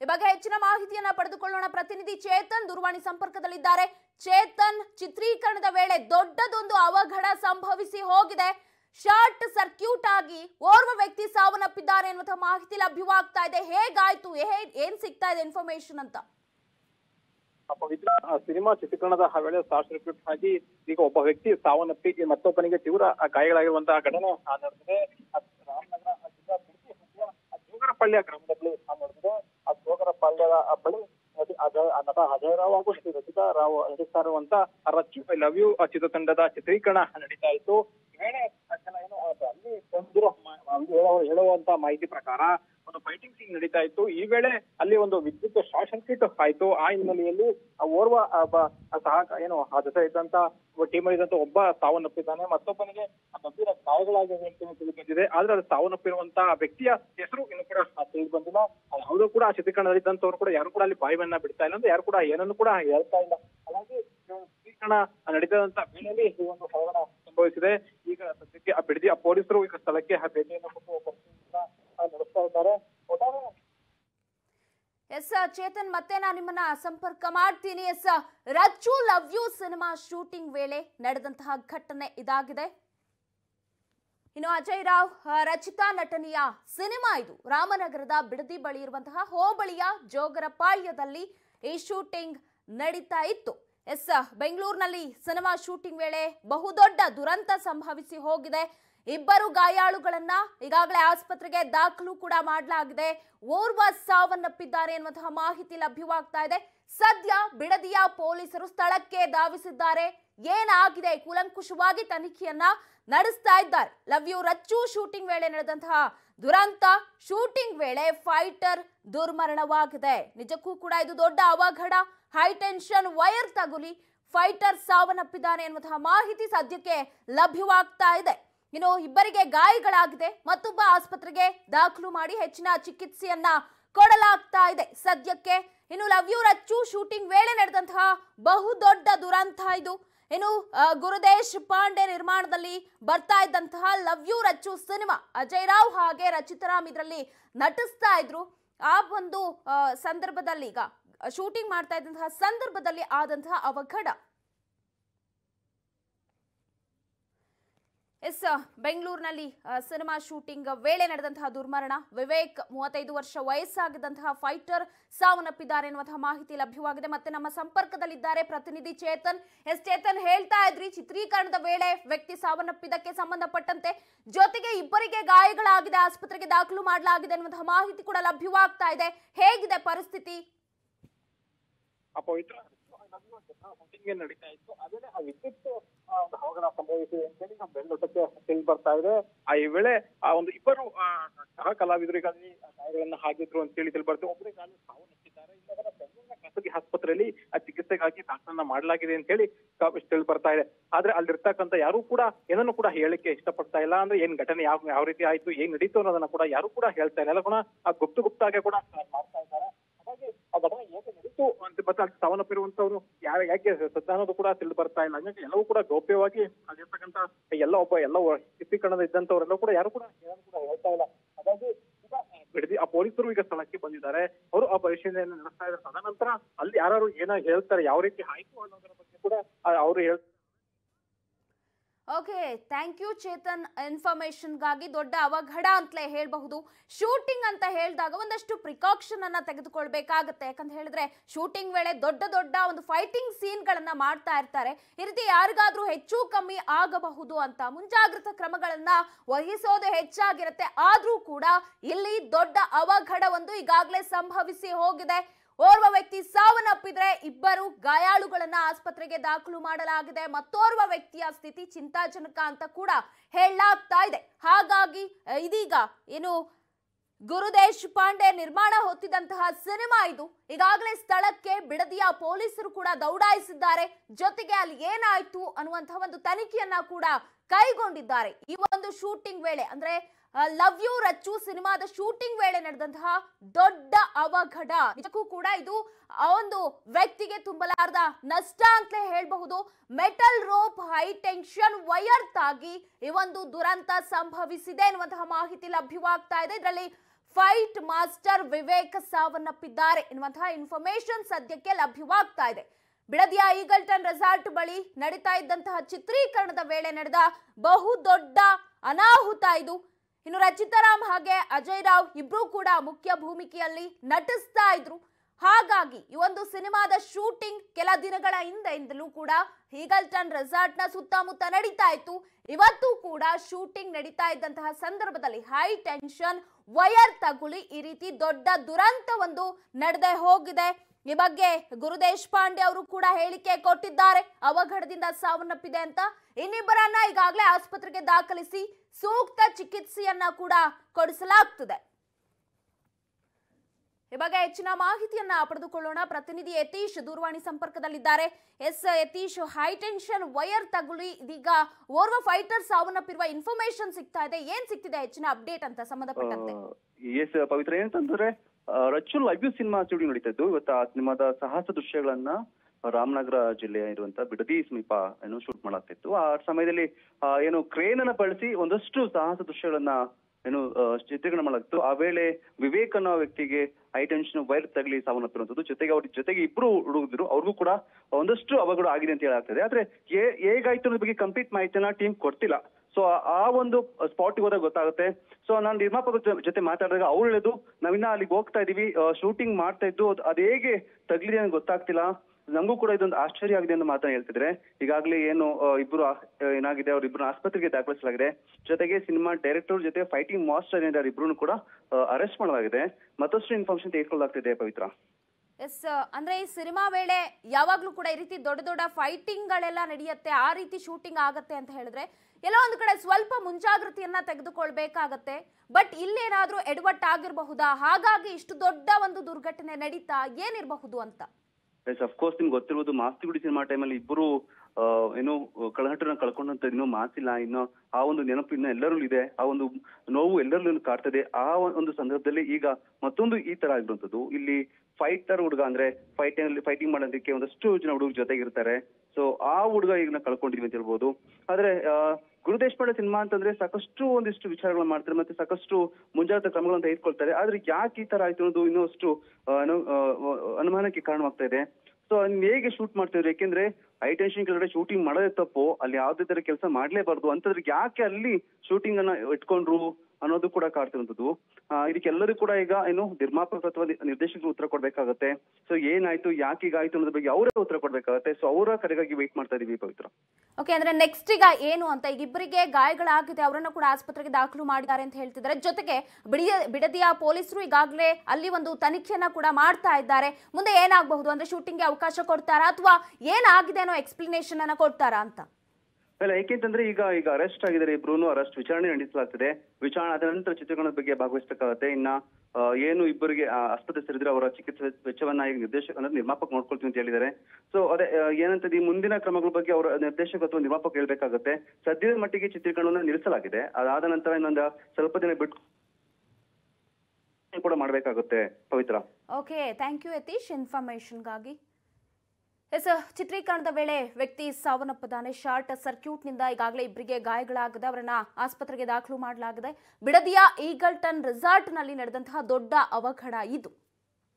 ಈ ಬಗ್ಗೆ ಹೆಚ್ಚಿನ ಮಾಹಿತಿಯನ್ನ ಪಡೆದುಕೊಳ್ಳೋಣ. ಪ್ರತಿನಿಧಿ ಚೇತನ್ ದೂರವಾಣಿ ಸಂಪರ್ಕದಲ್ಲಿದ್ದಾರೆ. ಚೇತನ್, ಚಿತ್ರೀಕರಣದ ವೇಳೆ ದೊಡ್ಡದೊಂದು ಅವಘಡ ಸಂಭವಿಸಿ ಹೋಗಿದೆ. ಶಾರ್ಟ್ ಸರ್ಕ್ಯೂಟ್ ಆಗಿ ಓರ್ವ ವ್ಯಕ್ತಿ ಸಾವನ್ನಪ್ಪಿದ್ದಾರೆ ಎನ್ನುವಂತಹ ಮಾಹಿತಿ ಲಭ್ಯವಾಗ್ತಾ ಇದೆ. ಹೇಗಾಯ್ತು? ಏನ್ ಸಿಗ್ತಾ ಇದೆ ಇನ್ಫಾರ್ಮೇಶನ್ ಅಂತ? ಪವಿತ್ರ ಸಿನಿಮಾ ಚಿತ್ರೀಕರಣದ ವೇಳೆ ಶಾರ್ಟ್ ಸರ್ಕ್ಯೂಟ್ ಆಗಿ ಈಗ ಒಬ್ಬ ವ್ಯಕ್ತಿ ಸಾವನ್ನಪ್ಪಿ ಮತ್ತೊಬ್ಬನಿಗೆ ತೀವ್ರ ಗಾಯಗಳಾಗಿರುವಂತಹ ಘಟನೆ ನಡೆದಿದೆ. ರಾಮನಗರ ಆ, ಜಿಲ್ಲಾ ಬಿಡದಿ ಹೋಬಳಿಯ ಜೋಗರಪಳ್ಳಿಯ ಗ್ರಾಮದಲ್ಲಿ ನಡೆದಿದೆ ಆ ಜೋಗರಪಳ್ಳಿಯ ಆ, ಬಳಿ ನಟಿ ಅಜಯರಾವ್ ಹಾಗೂ ಶ್ರೀ ರಚಿತಾ ರಾವ್ ನಟಿಸ್ತಾ ಇರುವಂತ ರಚ್ಚು ಐ ಲವ್ ಯು ಚಿತ್ರತಂಡದ ಚಿತ್ರೀಕರಣ ನಡೀತಾ ಇತ್ತು. ವೇಳೆ ಅಲ್ಲಿ ಹೇಳುವಂತ ಮಾಹಿತಿ ಪ್ರಕಾರ ಒಂದು ಫೈಟಿಂಗ್ ಸೀನ್ ನಡೀತಾ ಇತ್ತು. ಈ ವೇಳೆ ಅಲ್ಲಿ ಒಂದು ವಿದ್ಯುತ್ ಶಾರ್ಟ್ ಸರ್ಕ್ಯೂಟ್ ಆಯ್ತು. ಆ ಹಿನ್ನೆಲೆಯಲ್ಲಿ ಓರ್ವ ಸಹ ಏನು, ಆ ಜೊತೆ ಇದ್ದಂತ ಟೀಮ್ ಇದ್ದಂತ ಒಬ್ಬ ಸಾವನ್ನಪ್ಪಿದ್ದಾನೆ. ಮತ್ತೊಬ್ಬನಿಗೆ ಗಂಭೀರ ಗಾಯಗಳಾಗಿವೆ ಅಂತ ತಿಳಿದು ಬಂದಿದೆ ಆದ್ರೆ ಅದು ಸಾವನ್ನಪ್ಪಿರುವಂತ ವ್ಯಕ್ತಿಯ ಹೆಸರು ಇನ್ನು ಕೂಡ ತಿಳಿದು ಬಂದಿಲ್ಲ. ಅವರು ಕೂಡ ಆ ಚಿತ್ರೀಕರಣದಲ್ಲಿ ಇದ್ದಂತವ್ರು ಕೂಡ ಯಾರು ಕೂಡ ಅಲ್ಲಿ ಬಾಯಿವನ್ನ ಬಿಡ್ತಾ ಇಲ್ಲ ಅಂದ್ರೆ ಯಾರು ಕೂಡ ಏನನ್ನು ಕೂಡ ಹೇಳ್ತಾ ಇಲ್ಲ. ಹಾಗಾಗಿ ಚಿತ್ರೀಕರಣ ನಡೀತದಂತ ವೇಳೆಯಲ್ಲಿ ಈ ಒಂದು ಸಂಭವಿಸಿದೆ. ಈಗ ಸದ್ಯಕ್ಕೆ ಆ ಬಿಡದಿ, ಆ ಪೊಲೀಸರು ಈಗ ಸ್ಥಳಕ್ಕೆ ಆ ಭೇಟಿಯನ್ನು ಕೊಟ್ಟು ನಡೆಸ್ತಾ ಇದ್ದಾರೆ ಎಸ್, ಚೇತನ್, ಮತ್ತೆ ನಾನು ನಿಮ್ಮನ್ನ ಸಂಪರ್ಕ ಮಾಡ್ತೀನಿ. S Rachchu love you cinema shooting ವೇಳೆ ನಡೆದಂತಹ ಘಟನೆ ಇದಾಗಿದೆ. ಇನ್ನು ಅಜಯ್ ರಾವ್, ರಚಿತಾ ನಟನೆಯ ಸಿನಿಮಾ ಇದು. ರಾಮನಗರದ ಬಿಡದಿ ಬಳಿ ಇರುವಂತಹ ಹೋಬಳಿಯ ಜೋಗರಪಾಳ್ಯದಲ್ಲಿ ಈ ಶೂಟಿಂಗ್ ನಡೀತಾ ಇತ್ತು. ಎಸ್, ಬೆಂಗಳೂರಿನಲ್ಲಿ ಸಿನಿಮಾ ಶೂಟಿಂಗ್ ವೇಳೆ ಬಹುದೊಡ್ಡ ದುರಂತ ಸಂಭವಿಸಿ ಹೋಗಿದೆ. ಇಬ್ಬರು ಗಾಯಾಳುಗಳನ್ನ ಈಗಾಗಲೇ ಆಸ್ಪತ್ರೆಗೆ ದಾಖಲು ಕೂಡ ಮಾಡಲಾಗಿದೆ. ಓರ್ವ ಸಾವನ್ನಪ್ಪಿದ್ದಾರೆ ಎನ್ನುವಂತಹ ಮಾಹಿತಿ ಲಭ್ಯವಾಗ್ತಾ ಇದೆ. ಸದ್ಯ ಬಿಡದಿಯ ಪೊಲೀಸರು ಸ್ಥಳಕ್ಕೆ ಧಾವಿಸಿದ್ದಾರೆ. ಏನಾಗಿದೆ? ಕೂಲಂಕುಷವಾಗಿ ತನಿಖೆಯನ್ನ ನಡೆಸ್ತಾ ಇದ್ದಾರೆ. ಲವ್ ಯು ರಚ್ಚು ಶೂಟಿಂಗ್ ವೇಳೆ ನಡೆದಂತಹ ದುರಂತ ಶೂಟಿಂಗ್ ವೇಳೆ ಫೈಟರ್ ದುರ್ಮರಣವಾಗಿದೆ. ನಿಜಕ್ಕೂ ಕೂಡ ಇದು ದೊಡ್ಡ ಅವಘಡ. ಹೈ ಟೆನ್ಷನ್, ವೈರ್ ತಗುಲಿ ಫೈಟರ್ ಸಾವನ್ನಪ್ಪಿದ್ದಾನೆ ಎನ್ನುವಂತಹ ಮಾಹಿತಿ ಸದ್ಯಕ್ಕೆ ಲಭ್ಯವಾಗ್ತಾ ಇದೆ. ಇನ್ನು ಇಬ್ಬರಿಗೆ ಗಾಯಗಳಾಗಿದೆ. ಮತ್ತೊಬ್ಬ ಆಸ್ಪತ್ರೆಗೆ ದಾಖಲು ಮಾಡಿ ಹೆಚ್ಚಿನ ಚಿಕಿತ್ಸೆಯನ್ನ ಕೊಡಲಾಗ್ತಾ ಇದೆ. ಸದ್ಯಕ್ಕೆ ಇನ್ನು ಲವ್ ಯು ರಚ್ಚು ಶೂಟಿಂಗ್ ವೇಳೆ ನಡೆದಂತಹ ಬಹುದೊಡ್ಡ ದುರಂತ ಇದು. ಇನ್ನು ಗುರುದೇಶ್ ಪಾಂಡೆ ನಿರ್ಮಾಣದಲ್ಲಿ ಬರ್ತಾ ಇದ್ದಂತಹ love you Rachchu cinema Ajay Rao ಹಾಗೆ ರಚಿತರಾಮ್ ಇದರಲ್ಲಿ ನಟಿಸ್ತಾ ಇದ್ರು. ಆ ಒಂದು ಸಂದರ್ಭದಲ್ಲಿ ಈಗ ಶೂಟಿಂಗ್ ಮಾಡ್ತಾ ಇದ್ದಂತಹ ಸಂದರ್ಭದಲ್ಲಿ ಆದಂತಹ ಅವಘಡ. ಎಸ್ ಬೆಂಗಳೂರಿನಲ್ಲಿ ಸಿನಿಮಾ ಶೂಟಿಂಗ್ ವೇಳೆ ನಡೆದಂತಹ ದುರ್ಮರಣ, ವಿವೇಕ್ ಮೂವತ್ತೈದು ವರ್ಷ ವಯಸ್ಸಾಗಿದ್ದಂತಹ ಫೈಟರ್ ಸಾವನ್ನಪ್ಪಿದ್ದಾರೆ ಎನ್ನುವಂತಹ ಮಾಹಿತಿ ಲಭ್ಯವಾಗಿದೆ. ಮತ್ತೆ ನಮ್ಮ ಸಂಪರ್ಕದಲ್ಲಿದ್ದಾರೆ ಪ್ರತಿನಿಧಿ ಚೇತನ್. ಎಸ್, ಚೇತನ್ ಹೇಳ್ತಾ ಇದ್ರಿ, ಚಿತ್ರೀಕರಣದ ವೇಳೆ ವ್ಯಕ್ತಿ ಸಾವನ್ನಪ್ಪಿದ್ದಕ್ಕೆ ಸಂಬಂಧಪಟ್ಟಂತೆ ಜೊತೆಗೆ ಇಬ್ಬರಿಗೆ ಗಾಯಗಳಾಗಿದೆ, ಆಸ್ಪತ್ರೆಗೆ ದಾಖಲು ಮಾಡಲಾಗಿದೆ ಎನ್ನುವಂತಹ ಮಾಹಿತಿ ಕೂಡ ಲಭ್ಯವಾಗ್ತಾ ಇದೆ. ಹೇಗಿದೆ ಪರಿಸ್ಥಿತಿ? ಶೂಟಿಂಗ್ ಏನ್ ನಡೀತಾ ಇತ್ತು. ಅದೇ ಆ ವಿದ್ಯುತ್ ಒಂದು ಅವಘಡ ಸಂಭವಿಸಿದೆ ಅಂತೇಳಿ ನಮ್ಮ ಬೆಂಗಳೂಟಕ್ಕೆ ತಿಳಿದು ಬರ್ತಾ ಇದೆ. ಆ, ಈ ವೇಳೆ ಆ ಒಂದು ಇಬ್ಬರು ಸಹ ಕಲಾವಿದರಿಗಾಗಿ ಗಾಯಗಳನ್ನ ಹಾಕಿದ್ರು ಅಂತೇಳಿ ತಿಳಿ ಬರ್ತದೆ. ಒಬ್ಬರಿಗೆ ಸಾವನ್ನಪ್ಪಿದ್ದಾರೆ ಇನ್ನೊಬ್ಬರ ಬೆಂಗಳೂರಿನ ಖಾಸಗಿ ಆಸ್ಪತ್ರೆಯಲ್ಲಿ ಆ ಚಿಕಿತ್ಸೆಗಾಗಿ ದಾಖಲನ್ನ ಮಾಡಲಾಗಿದೆ ಅಂತ ಹೇಳಿ ತಿಳಿ ಬರ್ತಾ ಇದೆ. ಆದ್ರೆ ಅಲ್ಲಿರ್ತಕ್ಕಂಥ ಯಾರು ಕೂಡ ಏನನ್ನು ಕೂಡ ಹೇಳಕ್ಕೆ ಇಷ್ಟಪಡ್ತಾ ಇಲ್ಲ. ಅಂದ್ರೆ ಏನ್ ಘಟನೆ ಯಾವ ಯಾವ ರೀತಿ ಆಯ್ತು, ಏನ್ ನಡೀತು ಅನ್ನೋದನ್ನ ಕೂಡ ಯಾರು ಕೂಡ ಹೇಳ್ತಾ ಇಲ್ಲ. ಕೂಡ ಆ ಗುಪ್ತ ಗುಪ್ತಾಗೆ ಕೂಡ ಮಾಡ್ತಾ ಇದ್ದಾರೆ. ಹಾಗಾಗಿ ಆ ಘಟನೆ ಹೇಗೆ ಅಂತ ಮತ್ತೆ ಅಲ್ಲಿ ಯಾರ ಯಾಕೆ ಅನ್ನೋದು ಕೂಡ ತಿಳಿದು ಬರ್ತಾ ಇಲ್ಲ. ಹಾಗಾಗಿ ಎಲ್ಲವೂ ಕೂಡ ಗೌಪ್ಯವಾಗಿ ಅಲ್ಲಿರ್ತಕ್ಕಂಥ ಎಲ್ಲ ಒಬ್ಬ ಎಲ್ಲ ಚಿತ್ರೀಕರಣದ ಇದ್ದಂತವರೆಲ್ಲ ಕೂಡ ಯಾರು ಕೂಡ ಕೂಡ ಹೇಳ್ತಾ ಇಲ್ಲ. ಹಾಗಾಗಿ ಬಿಡದಿ ಆ ಪೊಲೀಸರು ಈಗ ಸ್ಥಳಕ್ಕೆ ಬಂದಿದ್ದಾರೆ. ಅವರು ಆ ಪರಿಶೀಲನೆಯನ್ನು ನಡೆಸ್ತಾ ಇದ್ದಾರೆ. ತದನಂತರ ಅಲ್ಲಿ ಯಾರು ಏನೋ ಹೇಳ್ತಾರೆ, ಯಾವ ರೀತಿ ಆಯ್ತು ಅನ್ನೋದರ ಬಗ್ಗೆ ಕೂಡ ಅವರು ಹೇಳ್ತಾರೆ ಓಕೆ ಥ್ಯಾಂಕ್ ಯು ಚೇತನ್ ಇನ್ಫಾರ್ಮೇಶನ್ಗಾಗಿ ದೊಡ್ಡ ಅವಘಡ ಅಂತಲೇ ಹೇಳಬಹುದು. ಶೂಟಿಂಗ್ ಅಂತ ಹೇಳಿದಾಗ ಒಂದಷ್ಟು ಪ್ರಿಕಾಕ್ಷನ್ ಅನ್ನ ತೆಗೆದುಕೊಳ್ಬೇಕಾಗತ್ತೆ. ಯಾಕಂತ ಹೇಳಿದ್ರೆ ಶೂಟಿಂಗ್ ವೇಳೆ ದೊಡ್ಡ ದೊಡ್ಡ ಒಂದು ಫೈಟಿಂಗ್ ಸೀನ್ಗಳನ್ನ ಮಾಡ್ತಾ ಇರ್ತಾರೆ. ಈ ರೀತಿ ಯಾರಿಗಾದ್ರೂ ಹೆಚ್ಚು ಕಮ್ಮಿ ಆಗಬಹುದು ಅಂತ ಮುಂಜಾಗ್ರತಾ ಕ್ರಮಗಳನ್ನ ವಹಿಸೋದು ಹೆಚ್ಚಾಗಿರುತ್ತೆ. ಆದ್ರೂ ಕೂಡ ಇಲ್ಲಿ ದೊಡ್ಡ ಅವಘಡ ಒಂದು ಈಗಾಗಲೇ ಸಂಭವಿಸಿ ಹೋಗಿದೆ. ಓರ್ವ ವ್ಯಕ್ತಿ ಸಾವನ್ನಪ್ಪಿದ್ರೆ ಇಬ್ಬರು ಗಾಯಾಳುಗಳನ್ನ ಆಸ್ಪತ್ರೆಗೆ ದಾಖಲು ಮಾಡಲಾಗಿದೆ. ಮತ್ತೋರ್ವ ವ್ಯಕ್ತಿಯ ಸ್ಥಿತಿ ಚಿಂತಾಜನಕ ಅಂತ ಕೂಡ ಹೇಳಲಾಗ್ತಾ ಇದೆ. ಹಾಗಾಗಿ ಇದೀಗ ಏನು ಗುರುದೇಶ್ ಪಾಂಡೆ ನಿರ್ಮಾಣ ಹೊತ್ತಿದಂತಹ ಸಿನಿಮಾ ಇದು. ಈಗಾಗಲೇ ಸ್ಥಳಕ್ಕೆ ಬಿಡದಿಯ ಪೊಲೀಸರು ಕೂಡ ದೌಡಾಯಿಸಿದ್ದಾರೆ. ಜೊತೆಗೆ ಅಲ್ಲಿ ಏನಾಯ್ತು ಅನ್ನುವಂತಹ ಒಂದು ತನಿಖೆಯನ್ನ ಕೂಡ ಕೈಗೊಂಡಿದ್ದಾರೆ. ಈ ಒಂದು ಶೂಟಿಂಗ್ ವೇಳೆ, ಅಂದ್ರೆ ಲವ್ ಯು ರಚ್ಚು ಸಿನಿಮಾದ ಶೂಟಿಂಗ್ ವೇಳೆ ನಡೆದಂತಹ ದೊಡ್ಡ ಅವಘಡ. ಇದಕ್ಕೂ ಕೂಡ ಇದು ಆ ಒಂದು ವ್ಯಕ್ತಿಗೆ ತುಂಬಲಾರದ ನಷ್ಟ ಅಂತಲೇ ಹೇಳಬಹುದು. Metal rope, high tension, wire ತಾಗಿ ಈ ಒಂದು ದುರಂತ ಸಂಭವಿಸಿದೆ ಎನ್ನುವಂತಹ ಮಾಹಿತಿ ಲಭ್ಯವಾಗ್ತಾ ಇದೆ. ಇದರಲ್ಲಿ ಫೈಟ್ ಮಾಸ್ಟರ್ ವಿವೇಕ್ ಸಾವನ್ನಪ್ಪಿದ್ದಾರೆ ಎನ್ನುವಂತಹ ಇನ್ಫಾರ್ಮೇಶನ್ ಸದ್ಯಕ್ಕೆ ಲಭ್ಯವಾಗ್ತಾ ಇದೆ. ಬಿಡದಿಯ ಈಗಲ್ಟನ್ ರೆಸಾರ್ಟ್ ಬಳಿ ನಡೀತಾ ಇದ್ದಂತಹ ಚಿತ್ರೀಕರಣದ ವೇಳೆ ನಡೆದ ಬಹು ದೊಡ್ಡ ಅನಾಹುತ ಇದು. ಇನ್ನು ರಚಿತಾರಾಮ್ ಹಾಗೆ ಅಜಯ್ ರಾವ್ ಇಬ್ರು ಕೂಡ ಮುಖ್ಯ ಭೂಮಿಕೆಯಲ್ಲಿ ನಟಿಸ್ತಾ ಇದ್ರು. ಹಾಗಾಗಿ ಈ ಒಂದು ಸಿನಿಮಾದ ಶೂಟಿಂಗ್ ಕೆಲ ದಿನಗಳ ಹಿಂದೆಯಿಂದಲೂ ಕೂಡ ಹೀಗಲ್ಟನ್ ರೆಸಾರ್ಟ್ನ ಸುತ್ತಮುತ್ತ ನಡೀತಾ ಇತ್ತು. ಇವತ್ತು ಕೂಡ ಶೂಟಿಂಗ್ ನಡೀತಾ ಇದ್ದಂತಹ ಸಂದರ್ಭದಲ್ಲಿ ಹೈ ಟೆನ್ಷನ್ ವಯರ್ ತಗುಳಿ ಈ ರೀತಿ ದೊಡ್ಡ ದುರಂತ ಒಂದು ನಡೆದೇ ಹೋಗಿದೆ. ಈ ಬಗ್ಗೆ ಗುರುದೇಶ್ ಪಾಂಡೆ ಅವರು ಕೂಡ ಹೇಳಿಕೆ ಕೊಟ್ಟಿದ್ದಾರೆ. ಅವಘಡದಿಂದ ಸಾವನ್ನಪ್ಪಿದೆ ಅಂತ ಇನ್ನಿಬ್ಬರನ್ನ ಈಗಾಗಲೇ ಆಸ್ಪತ್ರೆಗೆ ದಾಖಲಿಸಿ ಸೂಕ್ತ ಚಿಕಿತ್ಸೆಯನ್ನ ಕೂಡ ಕೊಡಿಸಲಾಗ್ತದೆ. ಬಗ್ಗೆ ಹೆಚ್ಚಿನ ಮಾಹಿತಿಯನ್ನ ಪಡೆದುಕೊಳ್ಳೋಣ. ಪ್ರತಿನಿಧಿ ಯತೀಶ್ ದೂರವಾಣಿ ಸಂಪರ್ಕದಲ್ಲಿದ್ದಾರೆ. ಎಸ್, ಯತೀಶ್ ಹೈಟೆನ್ಷನ್ ವೈರ್ ತಗುಲಿ. ಇದೀಗ ಓರ್ವ ಫೈಟರ್ ಸಾವನ್ನಪ್ಪಿರುವ ಇನ್ಫಾರ್ಮೇಶನ್ ಸಿಗ್ತಾ ಇದೆ. ಏನ್ ಸಿಗ್ತಿದೆ ಹೆಚ್ಚಿನ ಅಪ್ಡೇಟ್ ಅಂತ ಸಂಬಂಧಪಟ್ಟಂತೆ? ಎಸ್, ಪವಿತ್ರ, ಏನಂತಂದ್ರೆ ರಚುಲ್ ಅಬ್ಯೂ ಸಿನಿಮಾ ಸ್ಟುಡಿಯೋ ನಡೀತಾ ಇದ್ದು ಇವತ್ತು ಆ ಸಿನಿಮಾದ ಸಾಹಸ ದೃಶ್ಯಗಳನ್ನ ರಾಮನಗರ ಜಿಲ್ಲೆಯ ಇರುವಂತ ಬಿಡದಿ ಸಮೀಪ ಏನು ಶೂಟ್ ಮಾಡಾಗ್ತಿತ್ತು ಆ ಸಮಯದಲ್ಲಿ ಏನು ಕ್ರೇನ್ ಅನ್ನ ಬಳಸಿ ಒಂದಷ್ಟು ಸಾಹಸ ದೃಶ್ಯಗಳನ್ನ ಏನು ಚಿತ್ರೀಕರಣ ಮಾಡಲಾಗಿತ್ತು ಆ ವೇಳೆ ವಿವೇಕ್ ಅನ್ನೋ ವ್ಯಕ್ತಿಗೆ ಹೈ ಟೆನ್ಷನ್ ವೈರ್ ತಗಲಿ ಸಾವನ್ನಪ್ಪಿರುವಂತದ್ದು ಜೊತೆಗೆ ಅವ್ರ, ಜೊತೆಗೆ ಇಬ್ರು ಹುಡುಗಿದ್ರು ಅವ್ರಿಗೂ ಕೂಡ ಒಂದಷ್ಟು ಅವಘಡ ಆಗಿದೆ ಅಂತ ಹೇಳಾಗ್ತದೆ ಆದ್ರೆ ಹೇಗಾಯ್ತು ಅನ್ನೋದ್ರ ಬಗ್ಗೆ ಕಂಪ್ಲೀಟ್ ಮಾಹಿತಿನ ಟೀಮ್ ಕೊಡ್ತಿಲ್ಲ. ಸೊ ಆ ಒಂದು ಸ್ಪಾಟ್ ಹೋದಾಗ ಗೊತ್ತಾಗುತ್ತೆ. ಸೊ ನಾನು ನಿರ್ಮಾಪಕ ಜೊತೆ ಮಾತಾಡಿದಾಗ ಅವ್ರು ಹೇಳೋದು ನಾವಿನ್ನ ಅಲ್ಲಿಗೆ ಹೋಗ್ತಾ ಇದೀವಿ ಶೂಟಿಂಗ್ ಮಾಡ್ತಾ ಇದ್ದು, ಅದ್ ಹೇಗೆ ತಗ್ಲಿದೆ ಅಂತ ಗೊತ್ತಾಗ್ತಿಲ್ಲ. ನಮಗೂ ಕೂಡ ಇದೊಂದು ಆಶ್ಚರ್ಯ ಆಗಿದೆ ಅಂತ ಮಾತನ್ನ ಹೇಳ್ತಿದ್ರೆ. ಈಗಾಗಲೇ ಏನು ಇಬ್ಬರು ಏನಾಗಿದೆ, ಅವ್ರ ಆಸ್ಪತ್ರೆಗೆ ದಾಖಲಿಸಲಾಗಿದೆ. ಜೊತೆಗೆ ಸಿನಿಮಾ ಡೈರೆಕ್ಟರ್ ಜೊತೆ ಫೈಟಿಂಗ್ ಮಾಸ್ಟರ್ ಏನಿದ್ದಾರೆ ಇಬ್ರು ಕೂಡ ಅರೆಸ್ಟ್ ಮಾಡಲಾಗಿದೆ. ಮತ್ತಷ್ಟು ಇನ್ಫಾರ್ಮೇಶನ್ ತೆಗೆದುಕೊಳ್ಳಲಾಗ್ತಿದೆ ಪವಿತ್ರ. ಎಸ್ ಅಂದ್ರೆ ಈ ಸಿನಿಮಾ ವೇಳೆ ಯಾವಾಗ್ಲೂ ಕೂಡ ಈ ರೀತಿ ದೊಡ್ಡ ದೊಡ್ಡ ಫೈಟಿಂಗ್ ಗಳೆಲ್ಲ ನಡೆಯುತ್ತೆ, ಆ ರೀತಿ ಶೂಟಿಂಗ್ ಆಗತ್ತೆ ಅಂತ ಹೇಳಿದ್ರೆ, ಎಲ್ಲೋ ಒಂದು ಕಡೆ ಸ್ವಲ್ಪ ಮುಂಜಾಗ್ರತೆಯನ್ನ ತೆಗೆದುಕೊಳ್ಬೇಕಾಗತ್ತೆ. ಬಟ್ ಇಲ್ಲೇನಾದ್ರೂ ಎಡವಟ್ಟಾಗಿರಬಹುದಾ? ಹಾಗಾಗಿ ಇಷ್ಟು ದೊಡ್ಡ ಒಂದು ದುರ್ಘಟನೆ ನಡೀತಾ ಏನಿರಬಹುದು ಅಂತ? ಎಸ್ ಅಫ್ಕೋರ್ಸ್ ನಿಮ್ಗೆ ಗೊತ್ತಿರ್ಬೋದು ಮಾಸ್ತಿಗುಡಿ ಸಿನಿಮಾ ಟೈಮಲ್ಲಿ ಇಬ್ಬರು ಏನು ಕಳಹಟನ ಕಳ್ಕೊಂಡಂತ ಇನ್ನೂ ಮಾತಿಲ್ಲ, ಇನ್ನು ಆ ಒಂದು ನೆನಪು ಇನ್ನು ಎಲ್ಲರೂ ಇದೆ, ಆ ಒಂದು ನೋವು ಎಲ್ಲರಲ್ಲೂ ಕಾಡ್ತದೆ, ಆ ಒಂದು ಸಂದರ್ಭದಲ್ಲಿ ಈಗ ಮತ್ತೊಂದು ಈ ತರ ಆಗಿರುವಂತದ್ದು ಇಲ್ಲಿ ಫೈಟರ್ ಹುಡುಗ ಅಂದ್ರೆ ಫೈಟಿಂಗ್ ಫೈಟಿಂಗ್ ಮಾಡೋದಕ್ಕೆ ಒಂದಷ್ಟು ಜನ ಹುಡುಗರ ಜೊತೆಗಿರ್ತಾರೆ ಸೊ ಆ ಹುಡುಗ ಈಗ ಕಳ್ಕೊಂಡಿದ್ವಿ ಅಂತ ಹೇಳ್ಬೋದು. ಆದ್ರೆ ಗುರುದೇಶ್ ಗುರು ದೇಶಪಾಂಡೆ ಸಿನಿಮಾ ಅಂತಂದ್ರೆ ಸಾಕಷ್ಟು ಒಂದಿಷ್ಟು ವಿಚಾರಗಳನ್ನ ಮಾಡ್ತಾರೆ, ಮತ್ತೆ ಸಾಕಷ್ಟು ಮುಂಜಾಗ್ರತಾ ಕ್ರಮಗಳನ್ನ ತೆಗೆದುಕೊಳ್ತಾರೆ. ಆದ್ರೆ ಯಾಕೆ ಈ ತರ ಆಯ್ತು ಅನ್ನೋದು ಇನ್ನೂ ಅಷ್ಟು ಅನುಮಾನಕ್ಕೆ ಕಾರಣವಾಗ್ತಾ ಇದೆ. ಸೊ ಹೇಗೆ ಶೂಟ್ ಮಾಡ್ತಿದ್ರು? ಯಾಕೆಂದ್ರೆ ಹೈ ಟೆನ್ಷನ್ ಕೆಳಗಡೆ ಶೂಟಿಂಗ್ ಮಾಡೋದೇ ತಪ್ಪು. ಅಲ್ಲಿ ಯಾವುದೇ ತರ ಕೆಲಸ ಮಾಡ್ಲೇಬಾರ್ದು. ಅಂತದ್ರಿಗೆ ಯಾಕೆ ಅಲ್ಲಿ ಶೂಟಿಂಗ್ ಅನ್ನ ಇಟ್ಕೊಂಡ್ರು? ಅನ್ನೋದು ಕೂಡ ಕಾಡ್ತಿರುವಂತದ್ದು ಇದಕ್ಕೆಲ್ಲರೂ ಕೂಡ ಈಗ ಏನು ನಿರ್ಮಾಪಕ ಅಥವಾ ನಿರ್ದೇಶಕರು ಉತ್ತರ ಕೊಡ್ಬೇಕಾಗತ್ತೆ. ಸೊ ಏನಾಯ್ತು ಯಾಕೆ ಆಯ್ತು ಅನ್ನೋದ್ರ ಬಗ್ಗೆ ಅವರೇ ಉತ್ತರ ಕೊಡ್ಬೇಕಾಗತ್ತೆ. ಸೊ ಅವರ ಕರೆಗಾಗಿ ವೇಟ್ ಮಾಡ್ತಾ ಇದೀವಿ ಪವಿತ್ರ. ಓಕೆ ಅಂದ್ರೆ ನೆಕ್ಸ್ಟ್ ಈಗ ಏನು ಅಂತ, ಈಗ ಇಬ್ಬರಿಗೆ ಗಾಯಗಳಾಗಿದೆ, ಅವರನ್ನ ಕೂಡ ಆಸ್ಪತ್ರೆಗೆ ದಾಖಲು ಮಾಡಿದ್ದಾರೆ ಅಂತ ಹೇಳ್ತಿದ್ದಾರೆ. ಜೊತೆಗೆ ಬಿಡಿಯ ಬಿಡದಿಯ ಪೊಲೀಸರು ಈಗಾಗಲೇ ಅಲ್ಲಿ ಒಂದು ತನಿಖೆಯನ್ನ ಕೂಡ ಮಾಡ್ತಾ ಇದ್ದಾರೆ. ಮುಂದೆ ಏನಾಗಬಹುದು? ಅಂದ್ರೆ ಶೂಟಿಂಗ್ಗೆ ಅವಕಾಶ ಕೊಡ್ತಾರಾ ಅಥವಾ ಏನಾಗಿದೆ ಅನ್ನೋ ಎಕ್ಸ್ಪ್ಲನೇಷನ್ ಅನ್ನ ಕೊಡ್ತಾರಾ ಅಂತ? ಅಲ್ಲ, ಏಕೆಂತಂದ್ರೆ ಈಗ ಈಗ ಅರೆಸ್ಟ್ ಆಗಿದ್ದಾರೆ ಇಬ್ರು ಅರೆಸ್ಟ್ ವಿಚಾರಣೆ ನಡೆಸಲಾಗ್ತದೆ. ವಿಚಾರಣೆ ಆದ ನಂತರ ಚಿತ್ರೀಕರಣದ ಬಗ್ಗೆ ಭಾಗವಹಿಸಬೇಕಾಗುತ್ತೆ. ಇನ್ನ ಏನು ಇಬ್ಬರಿಗೆ ಆಸ್ಪತ್ರೆ ಸೇರಿದ್ರೆ ಅವರ ಚಿಕಿತ್ಸೆ ವೆಚ್- ವೆಚ್ಚವನ್ನ ಈಗ ನಿರ್ದೇಶಕ ಅಂದ್ರೆ ನಿರ್ಮಾಪಕ ನೋಡ್ಕೊಳ್ತೀವಿ ಅಂತ ಹೇಳಿದ್ದಾರೆ. ಸೊ ಅದೇ ಏನಂತದ್ದು ಈ ಮುಂದಿನ ಕ್ರಮಗಳ ಬಗ್ಗೆ ಅವರ ನಿರ್ದೇಶಕ ಅಥವಾ ನಿರ್ಮಾಪಕ ಹೇಳ್ಬೇಕಾಗತ್ತೆ. ಸದ್ಯದ ಮಟ್ಟಿಗೆ ಚಿತ್ರೀಕರಣವನ್ನು ನಿಲ್ಲಿಸಲಾಗಿದೆ. ಅದಾದ ನಂತರ ಇನ್ನೊಂದು ಸ್ವಲ್ಪ ದಿನ ಬಿಟ್ಟು ಕೂಡ ಮಾಡ್ಬೇಕಾಗುತ್ತೆ, Pavitra. Okay thank you Yatish ಇನ್ಫಾರ್ಮೇಶನ್ಗಾಗಿ yes, ಚಿತ್ರೀಕರಣದ ವೇಳೆ ವ್ಯಕ್ತಿ ಸಾವನ್ನಪ್ಪಿದ್ದಾನೆ ಶಾರ್ಟ್ ಸರ್ಕ್ಯೂಟ್ನಿಂದ ಈಗಾಗಲೇ ಇಬ್ಬರಿಗೆ ಗಾಯಗಳಾಗದೆ ಅವರನ್ನ ಆಸ್ಪತ್ರೆಗೆ ದಾಖಲು ಮಾಡಲಾಗಿದೆ. ಬಿಡದಿಯ ಈಗಲ್ಟನ್ ರೆಸಾರ್ಟ್ನಲ್ಲಿ ನಡೆದಂತಹ ದೊಡ್ಡ ಅವಘಡ ಇದು.